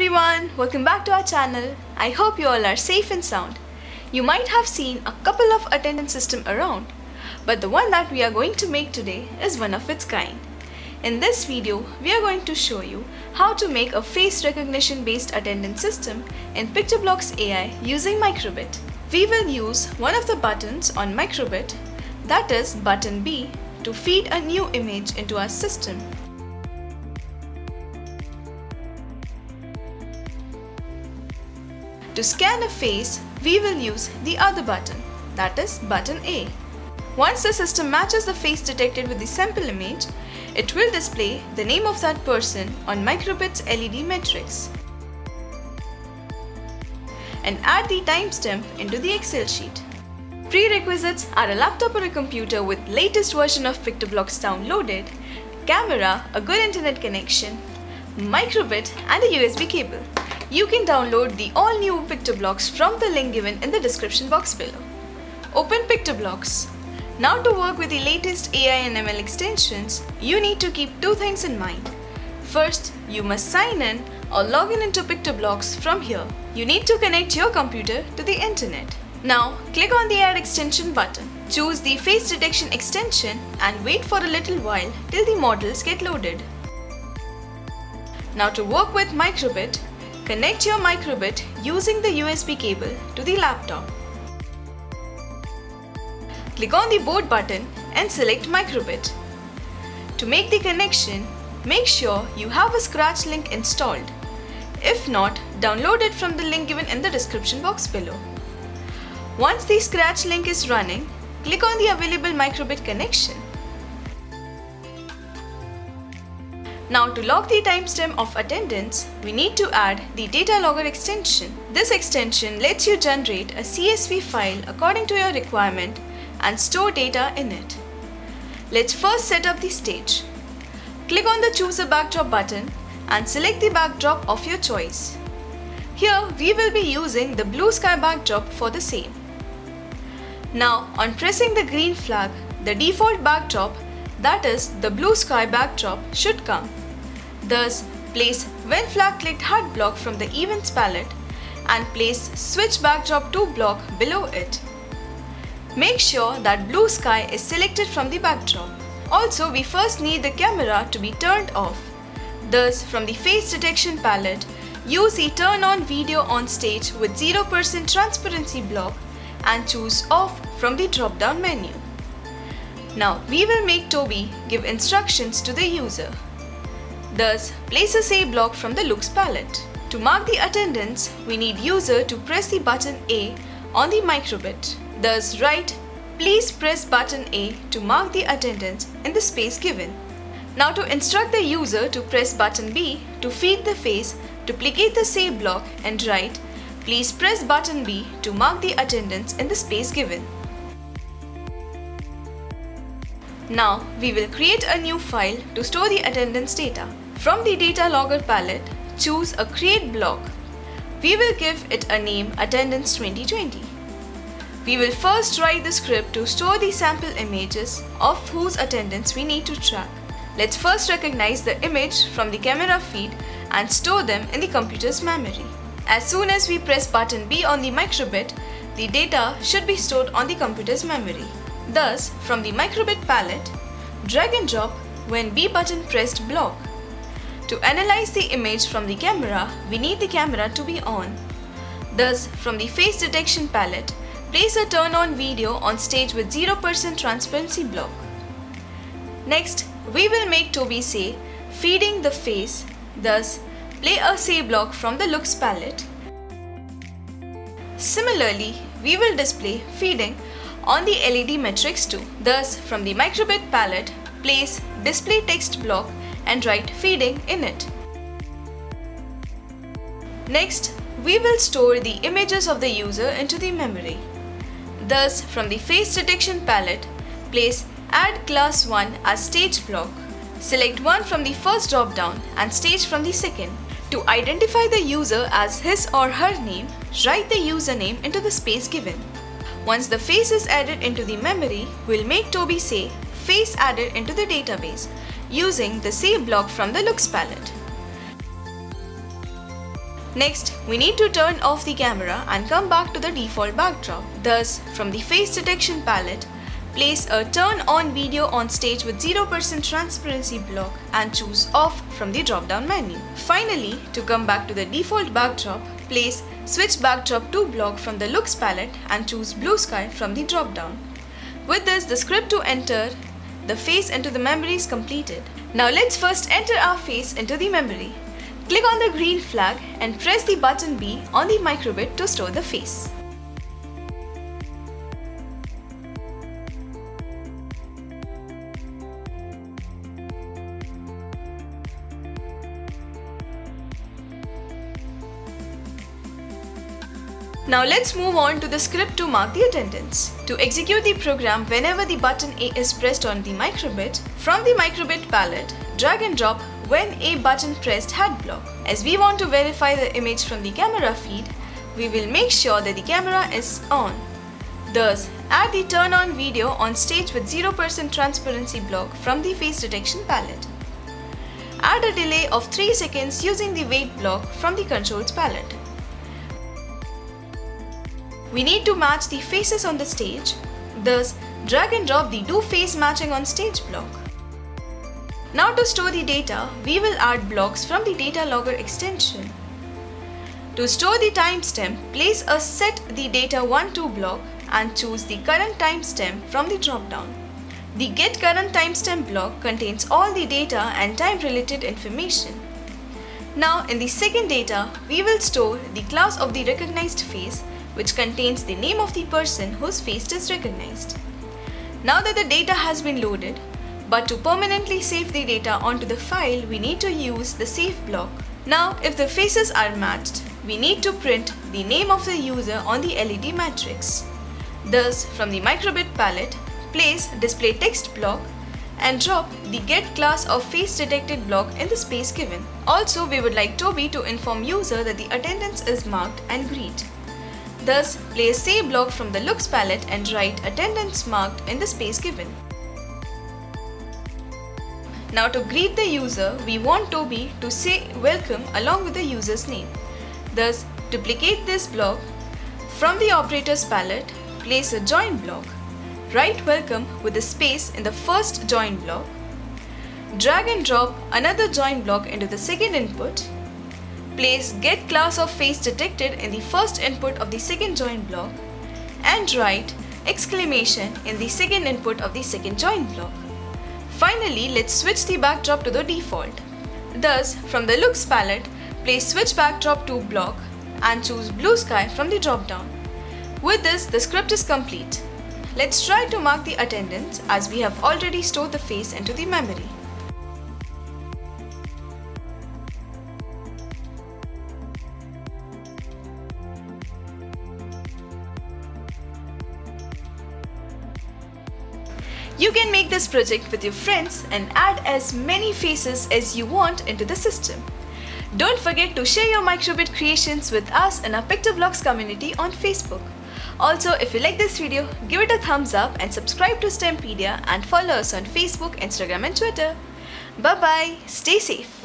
everyone, welcome back to our channel. I hope you all are safe and sound. You might have seen a couple of attendance system around, but the one that we are going to make today is one of its kind. In this video, we are going to show you how to make a face recognition based attendance system in PictoBlox AI using Microbit. We will use one of the buttons on Microbit, that is button B, to feed a new image into our system To scan a face, we will use the other button, that is button A. Once the system matches the face detected with the sample image, it will display the name of that person on Microbit's LED matrix and add the timestamp into the Excel sheet. Prerequisites are a laptop or a computer with latest version of PictoBlox downloaded, camera, a good internet connection, Microbit and a USB cable. You can download the all new PictoBlox from the link given in the description box below. Open PictoBlox. Now to work with the latest AI and ML extensions, you need to keep two things in mind. First, you must sign in or log in into PictoBlox from here. You need to connect your computer to the internet. Now, click on the Add Extension button. Choose the Face Detection extension and wait for a little while till the models get loaded. Now to work with Microbit, Connect your microbit using the USB cable to the laptop. Click on the board button and select microbit. To make the connection, make sure you have a scratch link installed. If not, download it from the link given in the description box below. Once the scratch link is running, click on the available microbit connection. Now to log the timestamp of attendance, we need to add the data logger extension. This extension lets you generate a CSV file according to your requirement and store data in it. Let's first set up the stage. Click on the choose a backdrop button and select the backdrop of your choice. Here we will be using the blue sky backdrop for the same. Now on pressing the green flag, the default backdrop that is the blue sky backdrop should come. Thus, place when flag clicked hard block from the events palette and place switch backdrop to block below it. Make sure that blue sky is selected from the backdrop. Also, we first need the camera to be turned off. Thus, from the face detection palette, use the turn on video on stage with 0% transparency block and choose off from the drop down menu. Now, we will make Toby give instructions to the user. Thus, place a say block from the looks palette. To mark the attendance, we need user to press the button A on the microbit. Thus write, please press button A to mark the attendance in the space given. Now to instruct the user to press button B to feed the face, duplicate the say block and write, please press button B to mark the attendance in the space given. Now we will create a new file to store the attendance data. From the data logger palette, choose a create block. We will give it a name attendance 2020. We will first write the script to store the sample images of whose attendance we need to track. Let's first recognize the image from the camera feed and store them in the computer's memory. As soon as we press button B on the microbit, the data should be stored on the computer's memory. Thus, from the microbit palette, drag and drop when B button pressed block. To analyze the image from the camera, we need the camera to be on. Thus, from the face detection palette, place a turn on video on stage with 0% transparency block. Next, we will make Toby say, feeding the face, thus play a say block from the looks palette. Similarly, we will display feeding on the LED matrix too. Thus, from the microbit palette, place display text block and write feeding in it. Next, we will store the images of the user into the memory. Thus, from the face detection palette, place add class 1 as stage block. Select one from the first drop down and stage from the second. To identify the user as his or her name, write the username into the space given. Once the face is added into the memory, we'll make Toby say face added into the database using the save block from the looks palette. Next, we need to turn off the camera and come back to the default backdrop. Thus, from the face detection palette, place a turn on video on stage with 0% transparency block and choose off from the drop down menu. Finally, to come back to the default backdrop, place switch backdrop to block from the looks palette and choose blue sky from the drop down. With this, the script to enter the face into the memory is completed. Now let's first enter our face into the memory. Click on the green flag and press the button B on the microbit to store the face. Now let's move on to the script to mark the attendance. To execute the program whenever the button A is pressed on the microbit, from the microbit palette, drag and drop when a button pressed head block. As we want to verify the image from the camera feed, we will make sure that the camera is on. Thus, add the turn on video on stage with 0% transparency block from the face detection palette. Add a delay of 3 seconds using the wait block from the controls palette. We need to match the faces on the stage, thus drag and drop the do face matching on stage block. Now to store the data, we will add blocks from the data logger extension. To store the timestamp, place a set the data 1 to block and choose the current timestamp from the drop-down. The get current timestamp block contains all the data and time related information. Now in the second data, we will store the class of the recognized face which contains the name of the person whose face is recognized. Now that the data has been loaded, but to permanently save the data onto the file, we need to use the save block. Now, if the faces are matched, we need to print the name of the user on the LED matrix. Thus, from the microbit palette, place display text block and drop the get class of face detected block in the space given. Also, we would like Toby to inform user that the attendance is marked and greet. Thus, place say block from the looks palette and write attendance marked in the space given. Now to greet the user, we want Toby to say welcome along with the user's name. Thus, duplicate this block. From the operators palette, place a join block. Write welcome with a space in the first join block. Drag and drop another join block into the second input Place get class of face detected in the first input of the second join block and write exclamation in the second input of the second join block. Finally, let's switch the backdrop to the default. Thus, from the looks palette, place switch backdrop to block and choose blue sky from the drop-down. With this, the script is complete. Let's try to mark the attendance as we have already stored the face into the memory. You can make this project with your friends and add as many faces as you want into the system. Don't forget to share your microbit creations with us in our PictoBlox community on Facebook. Also, if you like this video, give it a thumbs up and subscribe to STEMpedia and follow us on Facebook, Instagram and Twitter. Bye bye, stay safe.